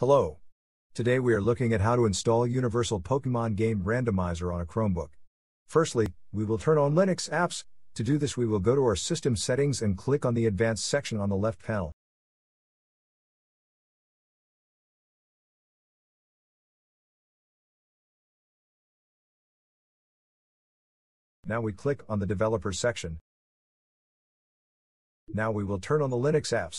Hello. Today we are looking at how to install Universal Pokemon Game Randomizer on a Chromebook. Firstly, we will turn on Linux apps. To do this, we will go to our system settings and click on the advanced section on the left panel. Now we click on the developer section. Now we will turn on the Linux apps.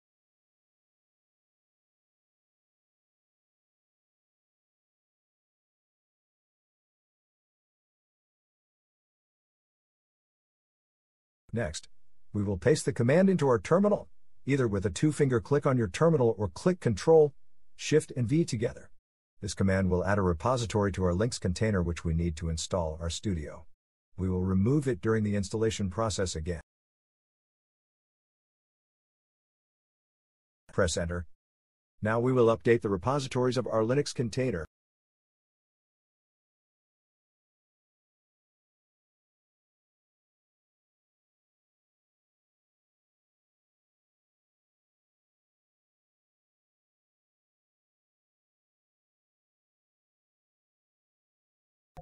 Next, we will paste the command into our terminal, either with a two-finger click on your terminal or click Ctrl, Shift and V together. This command will add a repository to our Linux container which we need to install RStudio. We will remove it during the installation process again. Press Enter. Now we will update the repositories of our Linux container.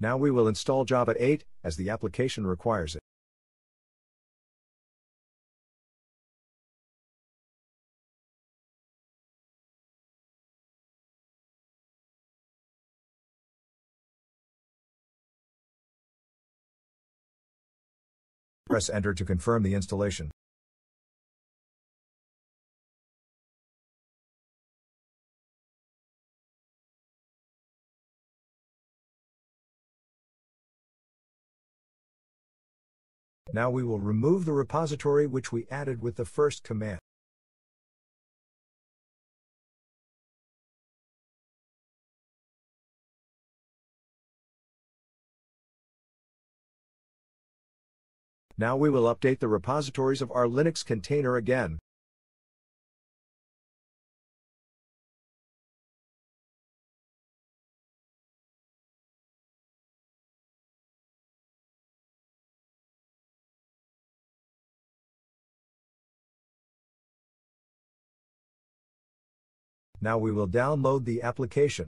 Now we will install Java 8, as the application requires it. Press Enter to confirm the installation. Now we will remove the repository which we added with the first command. Now we will update the repositories of our Linux container again. Now we will download the application.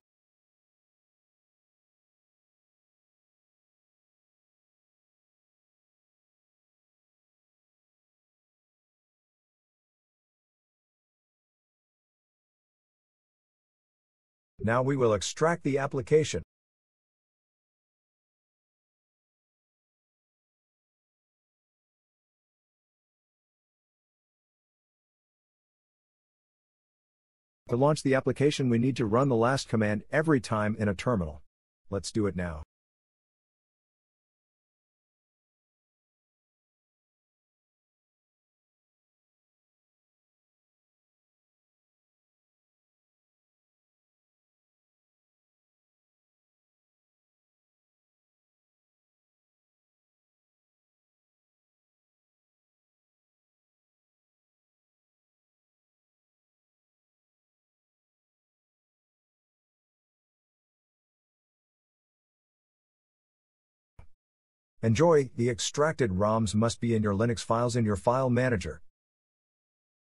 Now we will extract the application. To launch the application we need to run the last command every time in a terminal. Let's do it now. Enjoy, the extracted ROMs must be in your Linux files in your file manager.